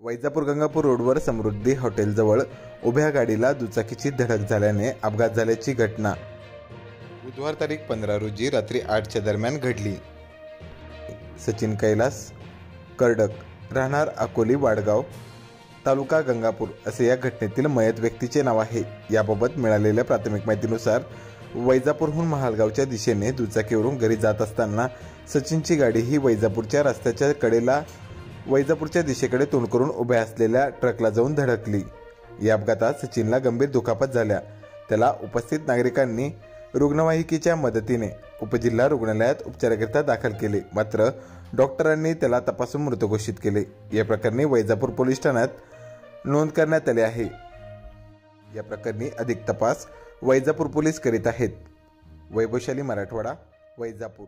वैजापूर गंगापूर रोडवर समृद्धी हॉटेलजवळ उभ्या गाडीला दुचाकीची धडक झाल्याने अपघात झाल्याची घटना. बुधवार तारीख पंधरा रोजी रात्री आठच्या दरम्यान घडली. सचिन कैलास कर्डक राहणार अकोली वाडगाव तालुका गंगापूर असे या घटनेतील मयत व्यक्तीचे नाव आहे. याबाबत मिळालेल्या प्राथमिक माहितीनुसार वैजापूरहून महालगावच्या दिशेने दुचाकीवरून घरी जात असताना सचिनची गाडी ही वैजापूरच्या रस्त्याच्या कडेला वैजापूरच्या दिशेकडे तोंड करून उभ्या असलेल्या ट्रकला जाऊन धडकली. या अपघातात सचिनला गंभीर दुखापत झाल्या. त्याला उपस्थित नागरिकांनी रुग्णवाहिकेच्या मदतीने उपजिल्हा रुग्णालयात उपचाराकरिता दाखल केले. मात्र डॉक्टरांनी त्याला तपासून मृत घोषित केले. या प्रकरणी वैजापूर पोलीस ठाण्यात नोंद करण्यात आली आहे. या प्रकरणी अधिक तपास वैजापूर पोलीस करीत आहेत. वैभवशाली मराठवाडा वैजापूर.